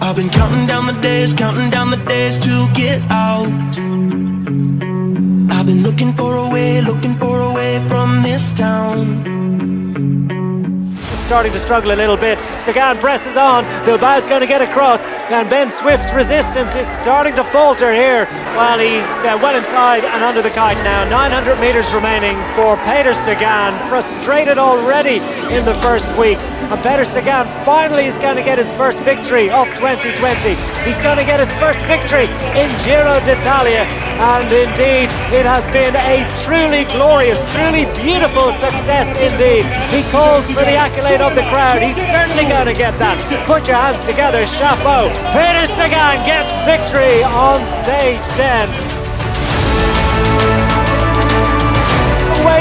I've been counting down the days, counting down the days to get out. I've been looking for a way, looking for a way from this town starting to struggle a little bit. Sagan presses on. Bilbao's going to get across. And Ben Swift's resistance is starting to falter here while he's uh, well inside and under the kite now. 900 metres remaining for Peter Sagan. Frustrated already in the first week. And Peter Sagan finally is going to get his first victory of 2020. He's going to get his first victory in Giro d'Italia. And indeed, it has been a truly glorious, truly beautiful success indeed. He calls for the accolade of the crowd. He's certainly going to get that. Put your hands together, chapeau. Peter Sagan gets victory on stage 10.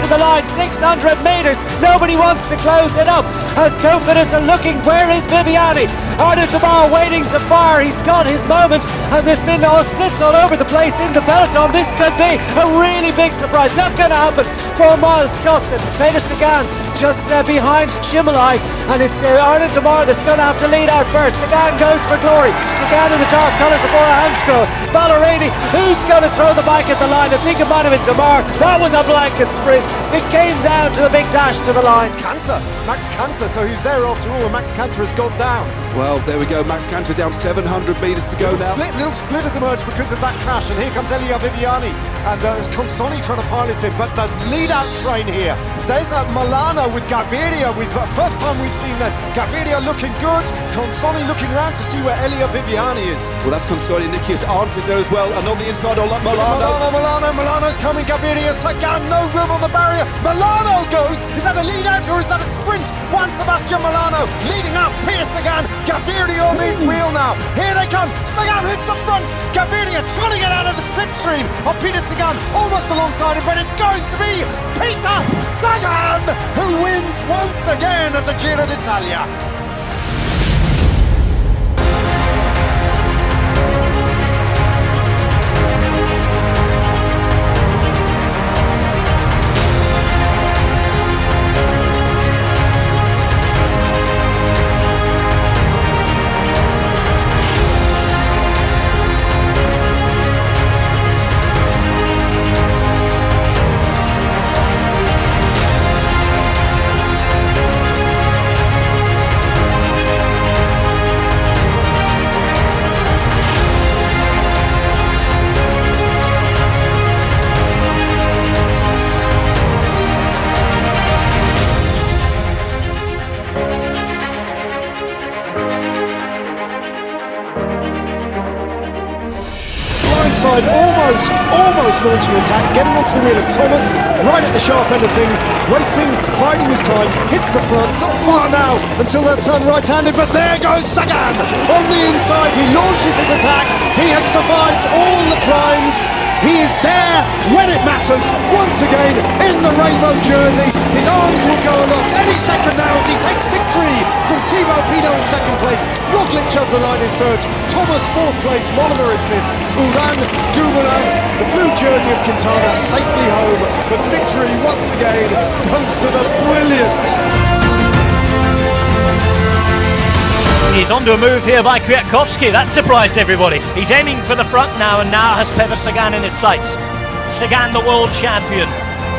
To the line, 600 metres. Nobody wants to close it up. As Cofidis are looking, where is Viviani? Arnaud Démare waiting to fire. He's got his moment, and there's been all splits all over the place in the peloton. This could be a really big surprise. Not going to happen for Miles Scotson. It's Peter Sagan just uh, behind Cimolai, and it's uh, Arnaud Démare that's going to have to lead out first. Sagan goes for glory. Sagan in the dark colours of Bora Hansgrohe. Ballerini, who's going to throw the bike at the line? I think it might have been Démare. That was a blanket sprint. It came down to the big dash to the line. Kanter, Max Kanter, so he's there after all, and Max Kanter has gone down. Well, there we go. Max Kanter down 700 metres to go little now. Split, little split has emerged because of that crash, and here comes Elia Viviani and uh, Consonni trying to pilot it. But the lead-out train here, there's that Molano with Gaviria. We've uh, first time we've seen that Gaviria looking good, Consonni looking around to see where Elia Viviani is. Well, that's Consonni. Nikias Arndt is there as well, and on the inside, all Molano. Molano, Molano, Molano's coming. Gaviria, Sagan, no room on the barrier. Molano goes. Is that a lead-out or is that a sprint? Juan Sebastian Molano leading out. Peter Sagan, Gaviria on his wheel now. Here they come. Sagan hits the front. Gaviria trying to get out of the slipstream of Peter Sagan, almost alongside him, but it's going to be once again at the Giro d'Italia. Blindside almost, almost launching an attack, getting onto the wheel of Thomas, right at the sharp end of things, waiting, biding his time, hits the front, not far now until they'll turn right-handed, but there goes Sagan! On the inside, he launches his attack, he has survived all the climbs, it matters, once again in the rainbow jersey. His arms will go aloft any second now as he takes victory from Thibaut Pinot in second place, Roglic over the line in third, Thomas fourth place, Mollema in fifth, Uran, Dumoulin, the blue jersey of Quintana safely home, but victory once again goes to the brilliant He's onto a move here by Kwiatkowski. That surprised everybody. He's aiming for the front now and now has Peter Sagan in his sights. Sagan, the world champion,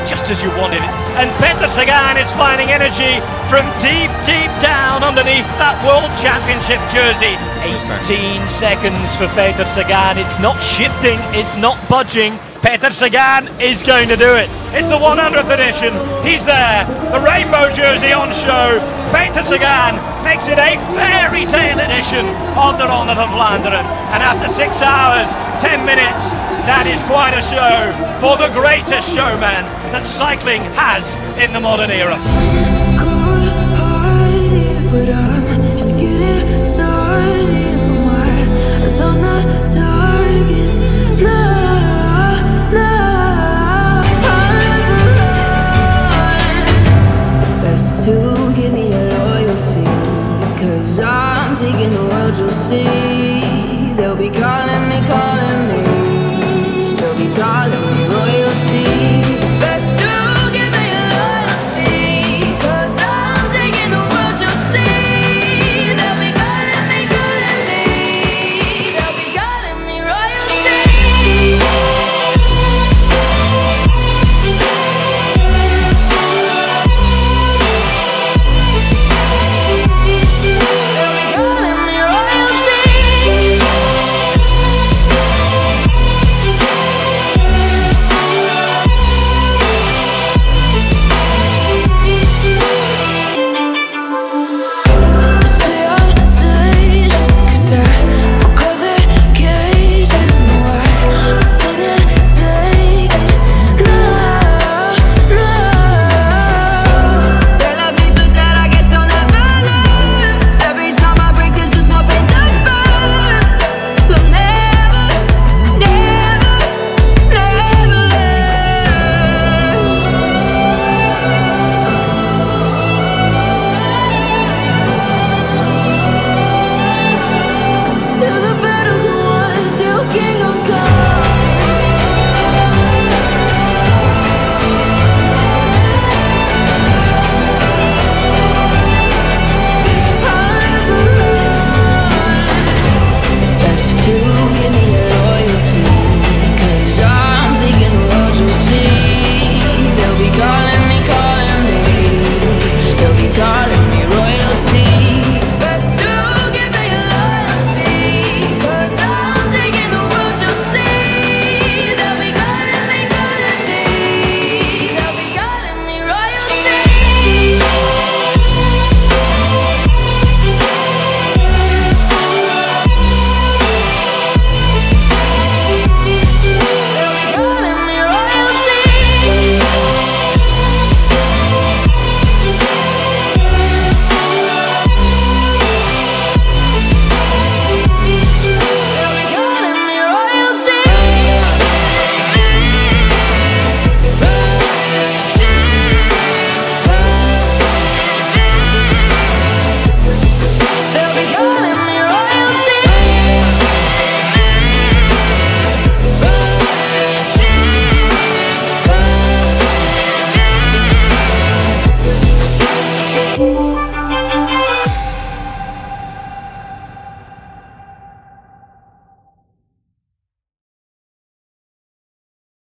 just as you wanted it. And Peter Sagan is finding energy from deep, deep down underneath that world championship jersey. 18 seconds for Peter Sagan. It's not shifting, it's not budging. Peter Sagan is going to do it. It's the 100th edition. He's there. The rainbow jersey on show. Peter Sagan makes it a fairy tale edition of the Ronde van Vlaanderen. And after six hours, 10 minutes, that is quite a show for the greatest showman that cycling has in the modern era. taking the world, you'll see. They'll be calling me, calling.